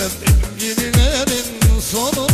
Garip günlerin sonu